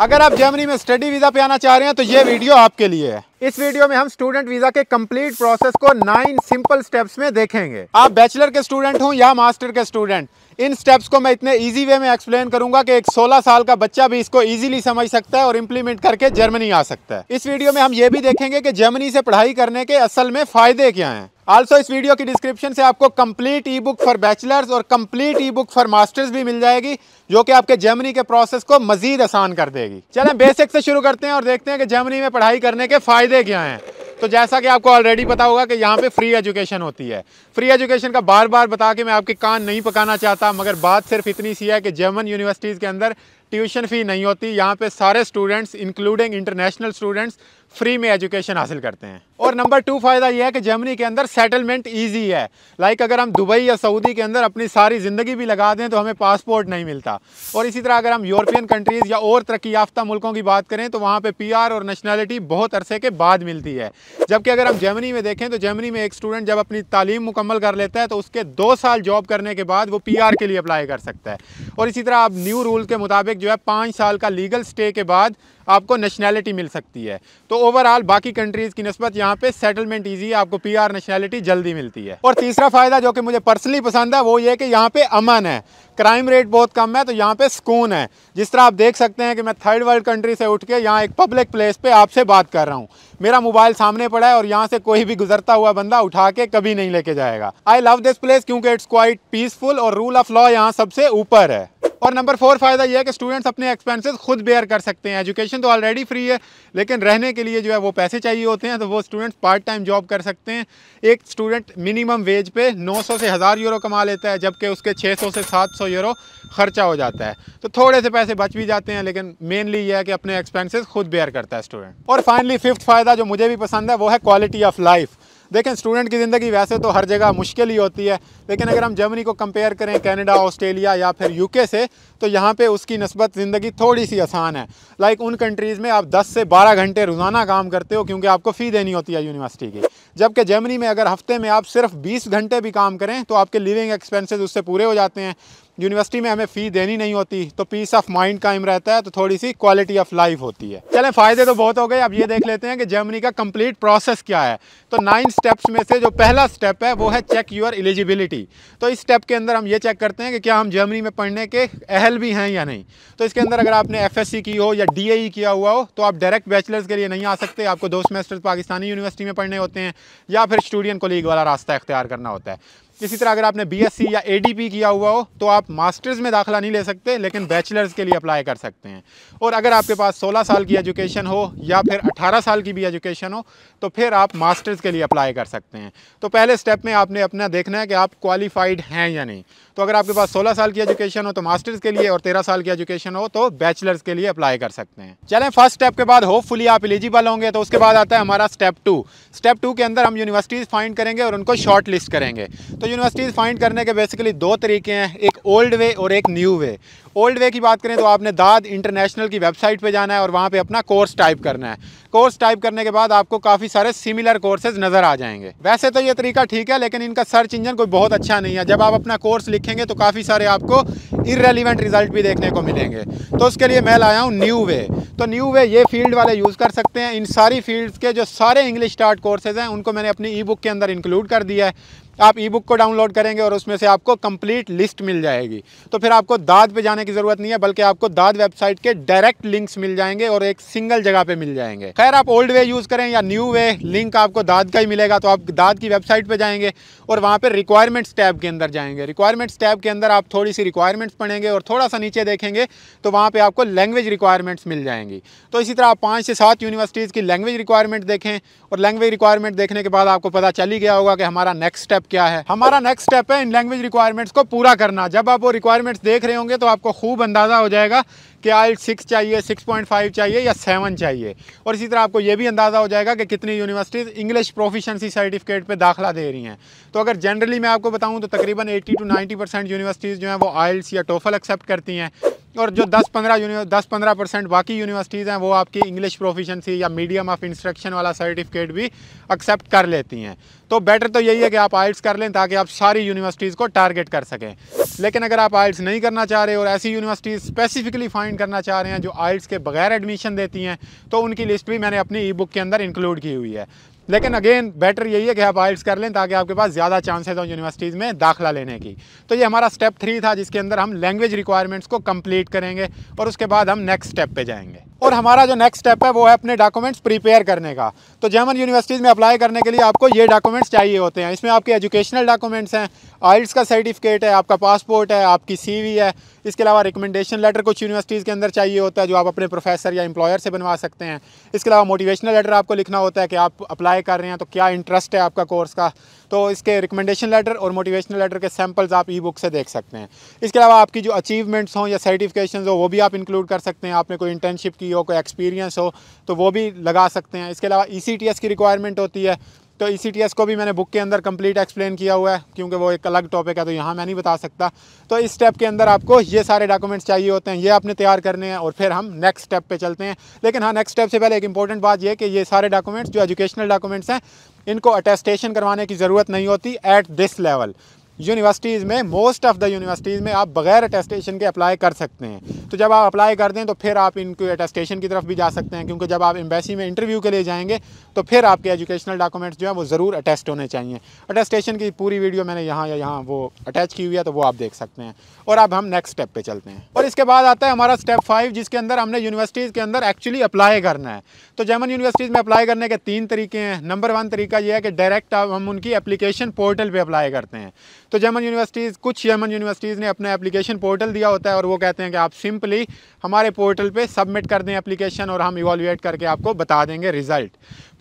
अगर आप जर्मनी में स्टडी वीज़ा पे आना चाह रहे हैं तो ये वीडियो आपके लिए है। इस वीडियो में हम स्टूडेंट वीज़ा के कंप्लीट प्रोसेस को नाइन सिंपल स्टेप्स में देखेंगे। आप बैचलर के स्टूडेंट हो या मास्टर के स्टूडेंट इन स्टेप्स को मैं इतने इजी वे में एक्सप्लेन करूँगा कि एक 16 साल का बच्चा भी इसको इजीली समझ सकता है और इम्प्लीमेंट करके जर्मनी आ सकता है। इस वीडियो में हम ये भी देखेंगे कि जर्मनी से पढ़ाई करने के असल में फ़ायदे क्या हैं। आल्सो इस वीडियो की डिस्क्रिप्शन से आपको complete e book for bachelors और complete e book for masters भी मिल जाएगी, जो कि आपके जर्मनी के प्रोसेस को मजीद आसान कर देगी। चलें बेसिक से शुरू करते हैं और देखते हैं कि जर्मनी में पढ़ाई करने के फ़ायदे क्या हैं? तो जैसा कि आपको ऑलरेडी पता होगा कि यहाँ पे फ्री एजुकेशन होती है। फ्री एजुकेशन का बार बार बता के मैं आपके कान नहीं पकाना चाहता, मगर बात सिर्फ़ इतनी सी है कि जर्मन यूनिवर्सिटीज़ के अंदर ट्यूशन फ़ी नहीं होती। यहाँ पे सारे students including international students free में एजुकेशन हासिल करते हैं। और नंबर टू फ़ायदा यह है कि जर्मनी के अंदर सेटलमेंट ईजी है। लाइक अगर हम दुबई या सऊदी के अंदर अपनी सारी ज़िंदगी भी लगा दें तो हमें पासपोर्ट नहीं मिलता। और इसी तरह अगर हम यूरोपियन कंट्रीज़ या और तरक्की याफ्ता मुल्कों की बात करें तो वहाँ पर पी और नेशनैलिटी बहुत अरसे के बाद मिलती है। जबकि अगर हम जर्मनी में देखें तो जर्मनी में एक स्टूडेंट जब अपनी तालीम मुकम्मल कर लेता है तो उसके दो साल जॉब करने के बाद वो पीआर के लिए अप्लाई कर सकता है। और इसी तरह अब न्यू रूल के मुताबिक जो है, पाँच साल का लीगल स्टे के बाद आपको नेशनैलिटी मिल सकती है। तो ओवरऑल बाकी कंट्रीज़ की नस्बत यहाँ पे सेटलमेंट ईजी है, आपको पी नेशनैलिटी जल्दी मिलती है। और तीसरा फ़ायदा जो कि मुझे पर्सनली पसंद है, वो ये कि यहाँ पे अमन है। क्राइम रेट बहुत कम है तो यहाँ पे सुकून है। जिस तरह आप देख सकते हैं कि मैं थर्ड वर्ल्ड कंट्री से उठ के यहाँ एक पब्लिक प्लेस पे आपसे बात कर रहा हूँ। मेरा मोबाइल सामने पड़ा है और यहाँ से कोई भी गुजरता हुआ बंदा उठा के कभी नहीं लेके जाएगा। आई लव दिस प्लेस क्योंकि इट्स क्वाइट पीसफुल और रूल ऑफ़ लॉ यहाँ सबसे ऊपर है। और नंबर फोर फ़ायदा यह है कि स्टूडेंट्स अपने एक्सपेंसेस खुद बेयर कर सकते हैं। एजुकेशन तो ऑलरेडी फ्री है, लेकिन रहने के लिए जो है वो पैसे चाहिए होते हैं तो वो स्टूडेंट्स पार्ट टाइम जॉब कर सकते हैं। एक स्टूडेंट मिनिमम वेज पे 900 से हज़ार यूरो कमा लेता है, जबकि उसके 600 से 700 यूरो खर्चा हो जाता है। तो थोड़े से पैसे बच भी जाते हैं, लेकिन मेनली ये है कि अपने एक्सपेंसेस खुद बेयर करता है स्टूडेंट और फाइनली फिफ्थ फ़ायदा जो मुझे भी पसंद है, वो है क्वालिटी ऑफ़ लाइफ देखें स्टूडेंट की ज़िंदगी वैसे तो हर जगह मुश्किल ही होती है, लेकिन अगर हम जर्मनी को कंपेयर करें कनाडा ऑस्ट्रेलिया या फिर यूके से तो यहाँ पे उसकी नस्बत ज़िंदगी थोड़ी सी आसान है। लाइक उन कंट्रीज़ में आप 10 से 12 घंटे रोज़ाना काम करते हो, क्योंकि आपको फ़ी देनी होती है यूनिवर्सिटी की। जबकि जर्मनी में अगर हफ़्ते में आप सिर्फ़ 20 घंटे भी काम करें तो आपके लिविंग एक्सपेंसिस उससे पूरे हो जाते हैं। यूनिवर्सिटी में हमें फ़ी देनी नहीं होती तो पीस ऑफ़ माइंड कायम रहता है तो थोड़ी सी क्वालिटी ऑफ़ लाइफ होती है। चलें, फ़ायदे तो बहुत हो गए, अब ये देख लेते हैं कि जर्मनी का कंप्लीट प्रोसेस क्या है। तो नाइन स्टेप्स में से जो पहला स्टेप है, वो है चेक यूर एलिजिबिलिटी तो इस स्टेप के अंदर हम ये चेक करते हैं कि क्या हम जर्मनी में पढ़ने के अहल भी हैं या नहीं। तो इसके अंदर अगर आपने एफएससी की हो या डी e किया हुआ हो तो आप डायरेक्ट बैचलर्स के लिए नहीं आ सकते, आपको दो सेमेस्टर पाकिस्तानी यूनिवर्सिटी में पढ़ने होते हैं, या फिर स्टूडेंट कोलीग वाला रास्ता इख्तियार करना होता है। इसी तरह अगर आपने बीएससी या एडीपी किया हुआ हो तो आप मास्टर्स में दाखिला नहीं ले सकते, लेकिन बैचलर्स के लिए अप्लाई कर सकते हैं। और अगर आपके पास 16 साल की एजुकेशन हो या फिर 18 साल की भी एजुकेशन हो तो फिर आप मास्टर्स के लिए अप्लाई कर सकते हैं। तो पहले स्टेप में आपने अपना देखना है कि आप क्वालिफाइड हैं या नहीं। तो अगर आपके पास 16 साल की एजुकेशन हो तो मास्टर्स के लिए, और 13 साल की एजुकेशन हो तो बैचलर्स के लिए अप्लाई कर सकते हैं। चलें, फ़र्स्ट स्टेप के बाद होपफुली आप एलिजिबल होंगे तो उसके बाद आता है हमारा स्टेप टू। स्टेप टू के अंदर हम यूनिवर्सिटीज़ फाइंड करेंगे और उनको शॉर्ट लिस्ट करेंगे। तो यूनिवर्सिटीज़ फाइंड करने के बेसिकली दो तरीके हैं, एक ओल्ड वे और एक न्यू वे ओल्ड वे की बात करें तो आपने दाद इंटरनेशनल की वेबसाइट पे जाना है और वहाँ पे अपना कोर्स टाइप करना है. कोर्स टाइप करने के बाद आपको काफ़ी सारे सिमिलर कोर्सेज नज़र आ जाएँगे. वैसे तो ये तरीका ठीक है, लेकिन इनका सर्च इंजन कोई बहुत अच्छा नहीं है. जब आप अपना कोर्स लिखेंगे तो काफ़ी सारे आपको इरेलीवेंट रिज़ल्ट भी देखने को मिलेंगे. तो उसके लिए मैं लाया हूँ न्यू वे तो न्यू वे ये फ़ील्ड वाले यूज़ कर सकते हैं. इन सारी फील्ड्स के जो सारे इंग्लिश स्टार्ट कोर्सेज हैं, उनको मैंने अपनी ई बुक के अंदर इंक्लूड कर दिया है. आप ई बुक को डाउनलोड करेंगे और उसमें से आपको कंप्लीट लिस्ट मिल जाएगी। तो फिर आपको दाद पे जाने की ज़रूरत नहीं है, बल्कि आपको दाद वेबसाइट के डायरेक्ट लिंक्स मिल जाएँगे और एक सिंगल जगह पे मिल जाएँगे। खैर, आप ओल्ड वे यूज़ करें या न्यू वे लिंक आपको दाद का ही मिलेगा तो आप दाद की वेबसाइट पर जाएँगे और वहाँ पर रिक्वायरमेंट्स टैब के अंदर जाएँगे। रिक्वायरमेंट्स टैब के अंदर आप थोड़ी सी रिक्वायरमेंट्स पढ़ेंगे और थोड़ा सा नीचे देखेंगे तो वहाँ पर आपको लैंग्वेज रिक्वायरमेंट्स मिल जाएँगी। तो इसी तरह आप पाँच से सात यूनिवर्सिटीज़ की लैंग्वेज रिक्वायरमेंट देखें और लैंग्वेज रिक्वायरमेंट देखने के बाद आपको पता चल ही गया होगा कि हमारा नेक्स्ट स्टेप क्या है? हमारा नेक्स्ट स्टेप है इन लैंग्वेज रिक्वायरमेंट्स को पूरा करना। जब आप वो रिक्वायरमेंट्स देख रहे होंगे तो आपको खूब अंदाज़ा हो जाएगा कि आई सिक्स चाहिए सिक्स पॉइंट फाइव चाहिए या सेवन चाहिए। और इसी तरह आपको ये भी अंदाज़ा हो जाएगा कि कितनी यूनिवर्सिटीज़ इंग्लिश प्रोफिशेंसी सर्टिफिकेट पे दाखिला दे रही हैं। तो अगर जनरली मैं आपको बताऊँ तो तकरीबन 80 टू 90 परसेंट यूनिवर्सिटीज़ जो हैं वो आइल्स या टोफल एक्सेप्ट करती हैं। और जो 10-15 दस पंद्रह परसेंट बाकी यूनिवर्सिटीज़ हैं, वो आपकी इंग्लिश प्रोफिशेंसी या मीडियम ऑफ़ इंस्ट्रक्शन वाला सर्टिफिकेट भी एक्सेप्ट कर लेती हैं। तो बेटर तो यही है कि आप आइल्स कर लें ताकि आप सारी यूनिवर्सिटीज़ को टारगेट कर सकें। लेकिन अगर आप आइल्स नहीं करना चाह रहे और ऐसी यूनिवर्सिटीज़ स्पेसिफिकली फाइंड करना चाह रहे हैं जो आइल्स के बगैर एडमिशन देती हैं तो उनकी लिस्ट भी मैंने अपनी ई बुक के अंदर इंक्लूड की हुई है। लेकिन अगेन बेटर यही है कि आप आइल्स कर लें ताकि आपके पास ज़्यादा चांसेस हो यूनिवर्सिटीज़ में दाखिला लेने की। तो ये हमारा स्टेप थ्री था, जिसके अंदर हम लैंग्वेज रिक्वायरमेंट्स को कंप्लीट करेंगे और उसके बाद हम नेक्स्ट स्टेप पर जाएँगे। और हमारा जो नेक्स्ट स्टेप है, वो है अपने डॉक्यूमेंट्स प्रिपेयर करने का। तो जर्मन यूनिवर्सिटीज़ में अप्लाई करने के लिए आपको ये डॉक्यूमेंट्स चाहिए होते हैं। इसमें आपके एजुकेशनल डॉक्यूमेंट्स हैं आइल्स का सर्टिफिकेट है, आपका पासपोर्ट है, आपकी सीवी है। इसके अलावा रिकमेंडेशन लेटर कुछ यूनिवर्सिटीज़ के अंदर चाहिए होता है, जो आप अपने प्रोफेसर या एम्प्लॉयर से बनवा सकते हैं। इसके अलावा मोटिवेशनल लेटर आपको लिखना होता है कि आप अप्लाई कर रहे हैं तो क्या इंटरेस्ट है आपका कोर्स का? तो इसके रिकमेंडेशन लेटर और मोटिवेशनल लेटर के सैम्पल्स आप ई बुक से देख सकते हैं। इसके अलावा आपकी जो अचीवमेंट्स हों या सर्टिफिकेशन हो, वो भी आप इंक्लूड कर सकते हैं। आपने कोई इंटर्नशिप की हो, कोई एक्सपीरियंस हो तो वो भी लगा सकते हैं। इसके अलावा ई e की रिक्वायरमेंट होती है तो ई e को भी मैंने बुक के अंदर कंप्लीट एक्सप्लेन किया हुआ है, क्योंकि वो एक अलग टॉपिक है तो यहाँ मैं नहीं बता सकता। तो इस स्टेप के अंदर आपको ये सारे डॉक्यूमेंट्स चाहिए होते हैं, ये आपने तैयार करने हैं और फिर हम नेक्स्ट स्टेप पे चलते हैं। लेकिन हाँ नेक्स्ट स्टेप से पहले एक इंपॉर्टेंट बात ये कि ये सारे डॉक्यूमेंट्स जो एजुकेशनल डॉक्यूमेंट्स हैं इनको अटेस्टेशन करवाने की ज़रूरत नहीं होती एट दिस लेवल यूनिवर्सिटीज़ में मोस्ट ऑफ़ द यूनिवर्सिटीज़ में आप बगैर अटेस्टेशन के अप्लाई कर सकते हैं। तो जब आप अप्लाई कर दें तो फिर आप इनको अटेस्टेशन की तरफ़ भी जा सकते हैं, क्योंकि जब आप एम्बेसी में इंटरव्यू के लिए जाएँगे तो फिर आपके एजुकेशनल डॉक्यूमेंट्स जो हैं, वो ज़रूर अटेस्ट होने चाहिए। अटेस्टेशन की पूरी वीडियो मैंने यहाँ या यहाँ वो अटैच की हुई है तो वो आप देख सकते हैं। और अब हम नेक्स्ट स्टेप पर चलते हैं। और इसके बाद आता है हमारा स्टेप फाइव जिसके अंदर हमने यूनिवर्सिटीज़ के अंदर एक्चुअली अप्लाई करना है। तो जर्मन यूनिवर्सिटीज़ में अप्लाई करने के तीन तरीके हैं। नंबर वन तरीका यह है कि डायरेक्ट हम उनकी एप्लीकेशन पोर्टल पर अप्लाई करते हैं। तो जर्मन यूनिवर्सिटीज़ कुछ जर्मन यूनिवर्सिटीज़ ने अपना एप्लीकेशन पोर्टल दिया होता है और वो कहते हैं कि आप सिंपली हमारे पोर्टल पे सबमिट कर दें एप्लीकेशन और हम इवॉल्यूएट करके आपको बता देंगे रिज़ल्ट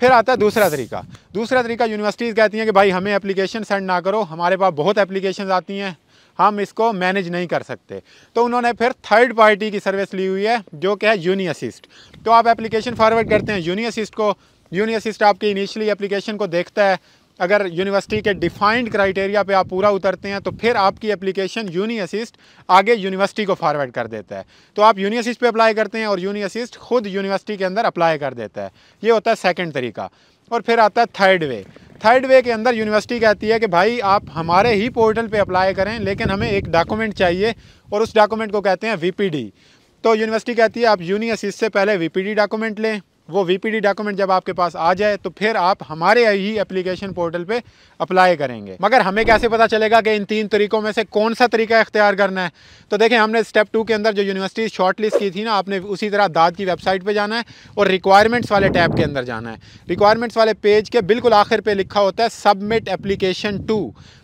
फिर आता है दूसरा तरीका। दूसरा तरीका यूनिवर्सिटीज़ कहती हैं कि भाई, हमें एप्लीकेशन सेंड ना करो, हमारे पास बहुत एप्लीकेशन आती हैं, हम इसको मैनेज नहीं कर सकते। तो उन्होंने फिर थर्ड पार्टी की सर्विस ली हुई है, जो कि है यूनी असिस्ट तो आप एप्लीकेशन फॉरवर्ड करते हैं। यूनी असिस्ट को यूनी असिस्ट आपकी इनिशियली एप्लीकेशन को देखता है अगर यूनिवर्सिटी के डिफाइंड क्राइटेरिया पे आप पूरा उतरते हैं तो फिर आपकी एप्लीकेशन यूनी असिस्ट आगे यूनिवर्सिटी को फॉरवर्ड कर देता है। तो आप यूनी असिस्ट पे अप्लाई करते हैं और यूनी असिस्ट खुद यूनिवर्सिटी के अंदर अप्लाई कर देता है। ये होता है सेकेंड तरीका। और फिर आता है थर्ड वे थर्ड वे के अंदर यूनिवर्सिटी कहती है कि भाई, आप हमारे ही पोर्टल पे अप्लाई करें, लेकिन हमें एक डॉक्यूमेंट चाहिए और उस डॉक्यूमेंट को कहते हैं VPD तो यूनिवर्सिटी कहती है, आप यूनी असिस्ट से पहले VPD डॉक्यूमेंट लें। वो वीपीडी डॉक्यूमेंट जब आपके पास आ जाए तो फिर आप हमारे ही एप्लीकेशन पोर्टल पे अप्लाई करेंगे। मगर हमें कैसे पता चलेगा कि इन तीन तरीकों में से कौन सा तरीका इख्तियार करना है? तो देखें हमने स्टेप टू के अंदर जो यूनिवर्सिटी शॉर्ट लिस्ट की थी ना, आपने उसी तरह दाद की वेबसाइट पर जाना है और रिक्वायरमेंट्स वाले टैब के अंदर जाना है। रिक्वायरमेंट्स वाले पेज के बिल्कुल आखिर पर लिखा होता है सबमिट एप्लीकेशन टू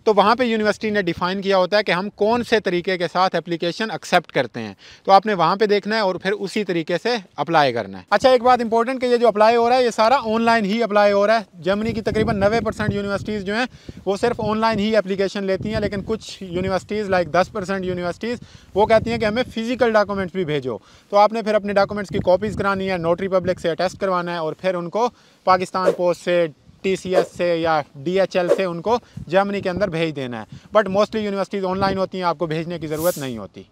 तो वहाँ पे यूनिवर्सिटी ने डिफ़ाइन किया होता है कि हम कौन से तरीके के साथ एप्लीकेशन एक्सेप्ट करते हैं। तो आपने वहाँ पे देखना है और फिर उसी तरीके से अप्लाई करना है। अच्छा एक बात इंपॉर्टेंट कि ये जो अप्लाई हो रहा है, ये सारा ऑनलाइन ही अप्लाई हो रहा है। जर्मनी की तकरीबन नबे यूनिवर्सिटीज़ जो हैं, वो सिर्फ़ ऑनलाइन ही एप्लीकेशन लेती हैं, लेकिन कुछ यूनिवर्सिटीज़ लाइक दस यूनिवर्सिटीज़ वो कहती हैं कि हमें फ़िज़िकल डॉक्यूमेंट्स भी भेजो। तो आपने फिर अपने डॉक्यूमेंट्स की कॉपीज़ करानी है नोटरी पब्लिक से अटेस्ट करवाना है और फिर उनको पाकिस्तान पोस्ट से TCS से या DHL से उनको जर्मनी के अंदर भेज देना है। बट मोस्टली यूनिवर्सिटीज़ ऑनलाइन होती हैं, आपको भेजने की ज़रूरत नहीं होती।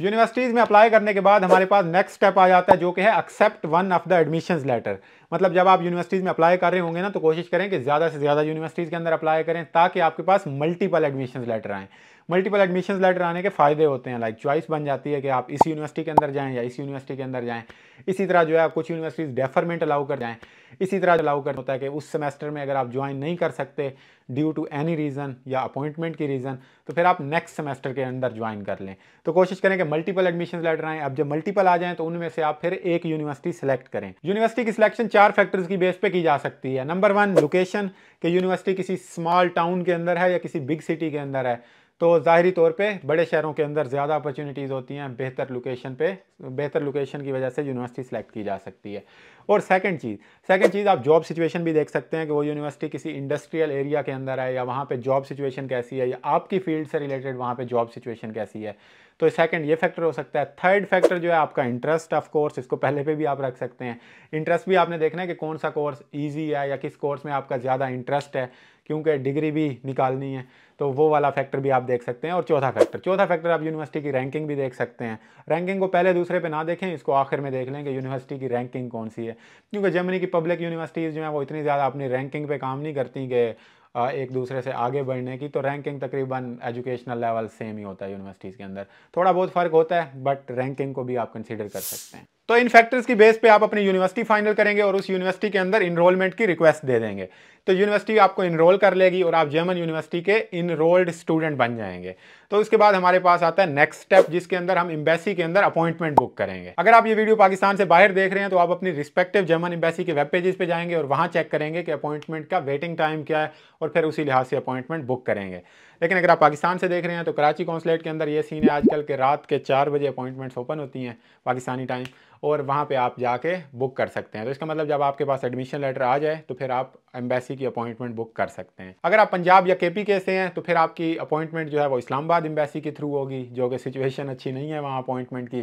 यूनिवर्सिटीज़ में अप्लाई करने के बाद हमारे पास नेक्स्ट स्टेप आ जाता है, जो कि है accept one of the admission letter मतलब जब आप यूनिवर्सिटीज़ में अप्लाई कर रहे होंगे ना तो कोशिश करें कि ज़्यादा से ज़्यादा यूनिवर्सिटीज़ के अंदर अप्लाई करें, ताकि आपके पास मल्टीपल एडमिशन लेटर आएँ। मल्टीपल एडमिशन लेटर आने के फ़ायदे होते हैं लाइक चॉइस बन जाती है कि आप इस यूनिवर्सिटी के अंदर जाएँ या इस यूनिवर्सिटी के अंदर जाएँ। इसी तरह जो है कुछ यूनिवर्सिटीज़ डेफरमेंट अलाउ कर जाएँ। इसी तरह अलाउ कर होता है कि उस सेमेस्टर में अगर आप ज्वाइन नहीं कर सकते ड्यू टू एनी रीज़न या अपॉइंटमेंट की रीज़न तो फिर आप नेक्स्ट सेमेस्टर के अंदर ज्वाइन कर लें। तो कोशिश करें कि मल्टीपल एडमिशन लेटर आएँ। अब जब मल्टीपल आ जाएँ तो उनमें से आप फिर एक यूनिवर्सिटी सेलेक्ट करें। यूनिवर्सिटी की सिलेक्शन चार फैक्टर्स की बेस पे की जा सकती है। नंबर वन लोकेशन कि यूनिवर्सिटी किसी स्मॉल टाउन के अंदर है या किसी बिग सिटी के अंदर है। तो ज़ाहरी तौर पे बड़े शहरों के अंदर ज़्यादा अपॉर्चुनिटीज़ होती हैं, बेहतर लोकेशन पे, बेहतर लोकेशन की वजह से यूनिवर्सिटी सेलेक्ट की जा सकती है। और सेकंड चीज़ सेकंड चीज़, आप जॉब सिचुएशन भी देख सकते हैं कि वो यूनिवर्सिटी किसी इंडस्ट्रियल एरिया के अंदर है या वहाँ पे जॉब सिचुएशन कैसी है या आपकी फ़ील्ड से रिलेटेड वहाँ पर जॉब सिचुएशन कैसी है। तो सेकंड ये फैक्टर हो सकता है। थर्ड फैक्टर जो है आपका इंटरेस्ट ऑफ़ कोर्स इसको पहले पे भी आप रख सकते हैं। इंटरेस्ट भी आपने देखना है कि कौन सा कोर्स ईजी है या किस कोर्स में आपका ज़्यादा इंटरेस्ट है। क्योंकि डिग्री भी निकालनी है तो वो वाला फैक्टर भी आप देख सकते हैं। और चौथा फैक्टर चौथा फैक्टर आप यूनिवर्सिटी की रैंकिंग भी देख सकते हैं। रैंकिंग को पहले दूसरे पे ना देखें, इसको आखिर में देख लें कि यूनिवर्सिटी की रैंकिंग कौन सी है। क्योंकि जर्मनी की पब्लिक यूनिवर्सिटीज़ जो हैं, वो इतनी ज़्यादा अपनी रैंकिंग पे काम नहीं करती कि एक दूसरे से आगे बढ़ने की तो रैंकिंग तकरीबन एजुकेशनल लेवल सेम ही होता है यूनिवर्सिटीज़ के अंदर। थोड़ा बहुत फ़र्क होता है बट रैंकिंग को भी आप कंसिडर कर सकते हैं। तो इन फैक्टर्स की बेस पे आप अपनी यूनिवर्सिटी फाइनल करेंगे और उस यूनिवर्सिटी के अंदर इनरोलमेंट की रिक्वेस्ट दे देंगे। तो यूनिवर्सिटी आपको इनरोल कर लेगी और आप जर्मन यूनिवर्सिटी के इनरोल्ड स्टूडेंट बन जाएँगे। तो उसके बाद हमारे पास आता है नेक्स्ट स्टेप जिसके अंदर हम एम्बेसी के अंदर अपॉइंटमेंट बुक करेंगे। अगर आप ये वीडियो पाकिस्तान से बाहर देख रहे हैं तो आप अपनी रिस्पेक्टिव जर्मन एम्बेसी के वेब पेजेस पे जाएँगे और वहाँ चेक करेंगे कि अपॉइंटमेंट का वेटिंग टाइम क्या है और फिर उसी लिहाज से अपॉइंटमेंट बुक करेंगे। लेकिन अगर आप पाकिस्तान से देख रहे हैं तो कराची कौंसलेट के अंदर ये सीन है आजकल के रात के चार बजे अपॉइंटमेंट्स ओपन होती हैं, पाकिस्तानी टाइम और वहाँ पे आप जाके बुक कर सकते हैं। तो इसका मतलब जब आपके पास एडमिशन लेटर आ जाए तो फिर आप एम्बेसी की अपॉइंटमेंट बुक कर सकते हैं। अगर आप पंजाब या के के से हैं तो फिर आपकी अपॉइंटमेंट जो है वो इस्लामाबाद एम्बेसी के थ्रू होगी, जो कि सिचुएशन अच्छी नहीं है वहाँ अपॉइंटमेंट की।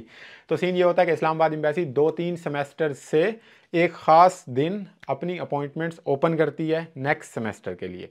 तो सीन ये होता है कि इस्लामाबाद एम्बेसी दो तीन सेमेस्टर से एक ख़ास दिन अपनी अपॉइंटमेंट्स ओपन करती है नेक्स्ट सेमेस्टर के लिए।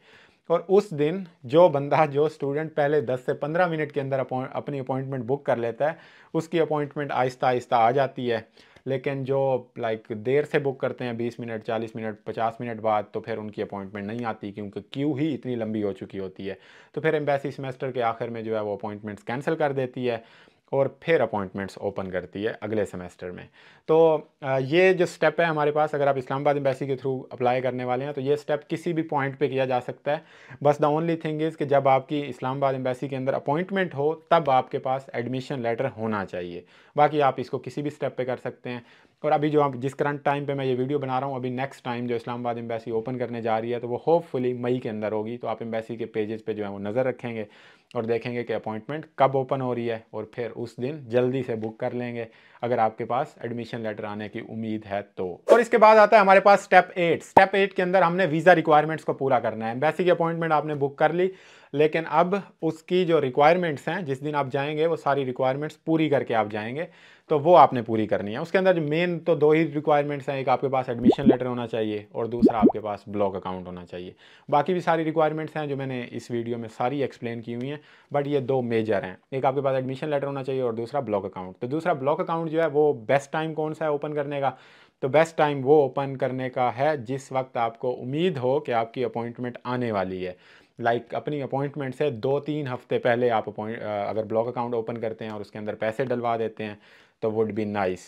और उस दिन जो बंदा, जो स्टूडेंट पहले 10 से 15 मिनट के अंदर अपनी अपॉइंटमेंट बुक कर लेता है, उसकी अपॉइंटमेंट आहिस्ता आहिस्ता आ जाती है। लेकिन जो लाइक देर से बुक करते हैं 20 मिनट 40 मिनट 50 मिनट बाद तो फिर उनकी अपॉइंटमेंट नहीं आती क्योंकि क्यू ही इतनी लंबी हो चुकी होती है। तो फिर एम्बेसी सेमेस्टर के आखिर में जो है वो अपॉइंटमेंट्स कैंसिल कर देती है। और फिर अपॉइंटमेंट्स ओपन करती है अगले सेमेस्टर में। तो ये जो स्टेप है हमारे पास, अगर आप इस्लामाबाद एम्बेसी के थ्रू अप्लाई करने वाले हैं तो ये स्टेप किसी भी पॉइंट पे किया जा सकता है। बस द ओनली थिंग इज़ कि जब आपकी इस्लामाबाद एम्बेसी के अंदर अपॉइंटमेंट हो, तब आपके पास एडमिशन लेटर होना चाहिए। बाकी आप इसको किसी भी स्टेप पर कर सकते हैं। और अभी जो आप, जिस करंट टाइम पे मैं ये वीडियो बना रहा हूँ, अभी नेक्स्ट टाइम जो इस्लामाबाद एम्बेसी ओपन करने जा रही है तो वो होपफुली मई के अंदर होगी। तो आप एम्बेसी के पेजेस पे जो है वो नज़र रखेंगे। और देखेंगे कि अपॉइंटमेंट कब ओपन हो रही है और फिर उस दिन जल्दी से बुक कर लेंगे। अगर आपके पास एडमिशन लेटर आने की उम्मीद है तो। और इसके बाद आता है हमारे पास स्टेप एट। स्टेप एट के अंदर हमने वीज़ा रिक्वायरमेंट्स को पूरा करना है। एम्बेसी की अपॉइंटमेंट आपने बुक कर ली, लेकिन अब उसकी जो रिक्वायरमेंट्स हैं, जिस दिन आप जाएँगे, वो सारी रिक्वायरमेंट्स पूरी करके आप जाएँगे तो वो आपने पूरी करनी है। उसके अंदर मेन तो दो ही रिक्वायरमेंट्स हैं, एक आपके पास एडमिशन लेटर होना चाहिए और दूसरा आपके पास ब्लॉक अकाउंट होना चाहिए। बाकी भी सारी रिक्वायरमेंट्स हैं जो मैंने इस वीडियो में सारी एक्सप्लेन की हुई हैं। बट ये दो मेजर हैं। एक आपके पास एडमिशन लेटर होना चाहिए और दूसरा ब्लॉक अकाउंट तो दूसरा ब्लॉक अकाउंट जो है वो बेस्ट टाइम कौन सा है ओपन करने का? तो बेस्ट टाइम वो ओपन करने का है जिस वक्त आपको उम्मीद हो कि आपकी अपॉइंटमेंट आने वाली है। लाइक like, अपनी अपॉइंटमेंट से दो तीन हफ़्ते पहले आप अगर ब्लॉक अकाउंट ओपन करते हैं और उसके अंदर पैसे डलवा देते हैं तो वुड बी नाइस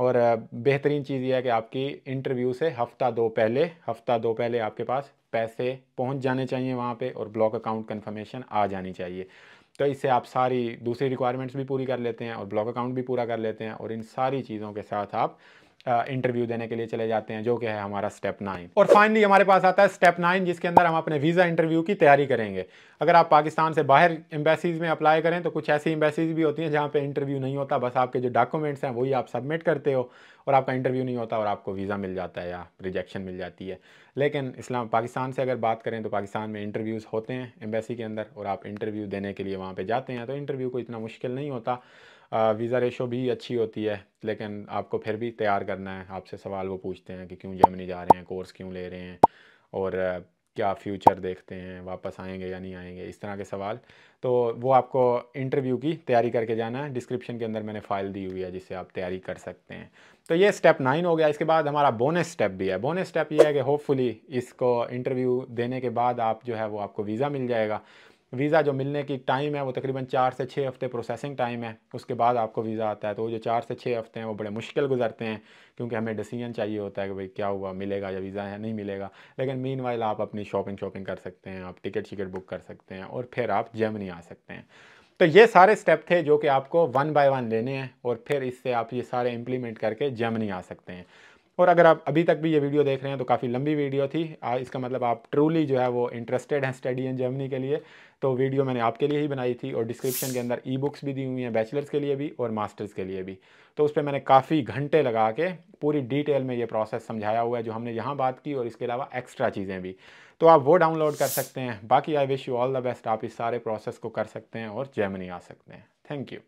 और बेहतरीन चीज़ यह है कि आपकी इंटरव्यू से हफ़्ता दो पहले, हफ़्ता दो पहले आपके पास पैसे पहुँच जाने चाहिए वहाँ पे और ब्लॉक अकाउंट कन्फर्मेशन आ जानी चाहिए। तो इससे आप सारी दूसरी रिक्वायरमेंट्स भी पूरी कर लेते हैं और ब्लॉक अकाउंट भी पूरा कर लेते हैं और इन सारी चीज़ों के साथ आप इंटरव्यू देने के लिए चले जाते हैं, जो कि है हमारा स्टेप नाइन और फाइनली हमारे पास आता है स्टेप नाइन जिसके अंदर हम अपने वीज़ा इंटरव्यू की तैयारी करेंगे। अगर आप पाकिस्तान से बाहर एम्बेसीज़ में अप्लाई करें तो कुछ ऐसी एम्बेसीज़ भी होती हैं जहाँ पे इंटरव्यू नहीं होता, बस आपके जो डॉक्यूमेंट्स हैं वही आप सबमिट करते हो और आपका इंटरव्यू नहीं होता और आपको वीज़ा मिल जाता है या रिजेक्शन मिल जाती है। लेकिन इस्लाम, पाकिस्तान से अगर बात करें तो पाकिस्तान में इंटरव्यूज़ होते हैं एम्बेसी के अंदर और आप इंटरव्यू देने के लिए वहाँ पर जाते हैं तो इंटरव्यू को इतना मुश्किल नहीं होता। वीज़ा रेशो भी अच्छी होती है, लेकिन आपको फिर भी तैयार करना है। आपसे सवाल वो पूछते हैं कि क्यों जर्मनी जा रहे हैं कोर्स क्यों ले रहे हैं, और क्या फ्यूचर देखते हैं, वापस आएँगे या नहीं आएँगे, इस तरह के सवाल। तो वो आपको इंटरव्यू की तैयारी करके जाना है। डिस्क्रिप्शन के अंदर मैंने फ़ाइल दी हुई है जिससे आप तैयारी कर सकते हैं। तो ये स्टेप नाइन हो गया। इसके बाद हमारा बोनस स्टेप भी है। बोनस स्टेप ये है कि होपफुली इसको इंटरव्यू देने के बाद आप जो है वो आपको वीज़ा मिल जाएगा। वीज़ा जो मिलने की टाइम है, वो तकरीबन चार से छः हफ़्ते प्रोसेसिंग टाइम है, उसके बाद आपको वीज़ा आता है। तो वो जो चार से छः हफ़्ते हैं, वो बड़े मुश्किल गुजरते हैं, क्योंकि हमें डिसीज़न चाहिए होता है कि भाई क्या हुआ, मिलेगा या वीज़ा है, नहीं मिलेगा। लेकिन मीन वाइल आप अपनी शॉपिंग शॉपिंग कर सकते हैं, आप टिकट शिकट बुक कर सकते हैं और फिर आप जर्मनी आ सकते हैं। तो ये सारे स्टेप थे जो कि आपको वन बाय वन लेने हैं और फिर इससे आप ये सारे इम्प्लीमेंट करके जर्मनी आ सकते हैं। और अगर आप अभी तक भी ये वीडियो देख रहे हैं तो काफ़ी लंबी वीडियो थी। आ, इसका मतलब आप ट्रूली जो है वो इंटरेस्टेड हैं स्टडी इन जर्मनी के लिए तो वीडियो मैंने आपके लिए ही बनाई थी और डिस्क्रिप्शन के अंदर ई बुक्स भी दी हुई हैं बैचलर्स के लिए भी और मास्टर्स के लिए भी। तो उस पर मैंने काफ़ी घंटे लगा के पूरी डिटेल में ये प्रोसेस समझाया हुआ है जो हमने यहाँ बात की और इसके अलावा एक्स्ट्रा चीज़ें भी। तो आप वो डाउनलोड कर सकते हैं। बाकी I wish you all the best आप इस सारे प्रोसेस को कर सकते हैं और जर्मनी आ सकते हैं। Thank you